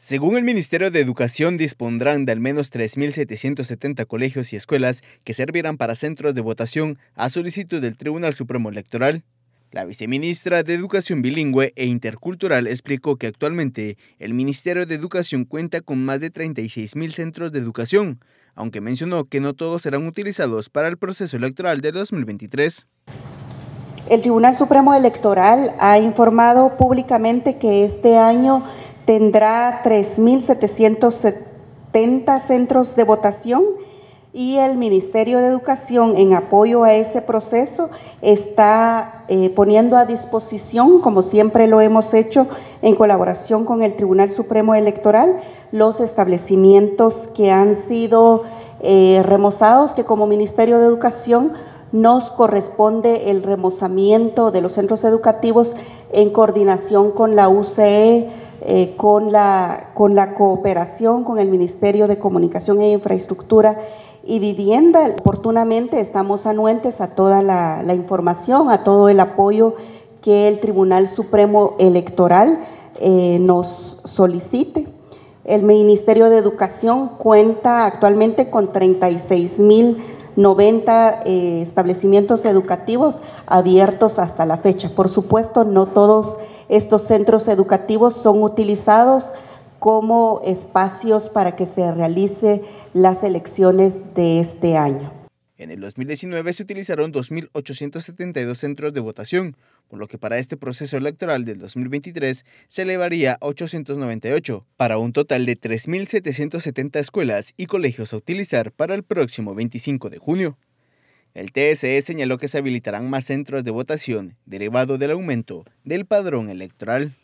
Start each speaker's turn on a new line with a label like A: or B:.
A: Según el Ministerio de Educación, dispondrán de al menos 3.770 colegios y escuelas que servirán para centros de votación a solicitud del Tribunal Supremo Electoral. La viceministra de Educación Bilingüe e Intercultural explicó que actualmente el Ministerio de Educación cuenta con más de 36.000 centros de educación, aunque mencionó que no todos serán utilizados para el proceso electoral de 2023.
B: El Tribunal Supremo Electoral ha informado públicamente que este año tendrá 3.770 centros de votación y el Ministerio de Educación, en apoyo a ese proceso, está eh, poniendo a disposición, como siempre lo hemos hecho, en colaboración con el Tribunal Supremo Electoral, los establecimientos que han sido eh, remozados, que como Ministerio de Educación nos corresponde el remozamiento de los centros educativos en coordinación con la UCE, eh, con, la, con la cooperación con el Ministerio de Comunicación e Infraestructura y Vivienda. Oportunamente estamos anuentes a toda la, información, a todo el apoyo que el Tribunal Supremo Electoral eh, nos solicite. El Ministerio de Educación cuenta actualmente con 36 mil 90 eh, establecimientos educativos abiertos hasta la fecha. Por supuesto, no todos estos centros educativos son utilizados como espacios para que se realice las elecciones de este año.
A: En el 2019 se utilizaron 2.872 centros de votación, por lo que para este proceso electoral del 2023 se elevaría a 898, para un total de 3.770 escuelas y colegios a utilizar para el próximo 25 de junio. El TSE señaló que se habilitarán más centros de votación derivado del aumento del padrón electoral.